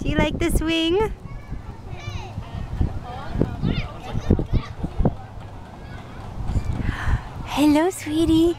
Do you like the swing? Hello, sweetie.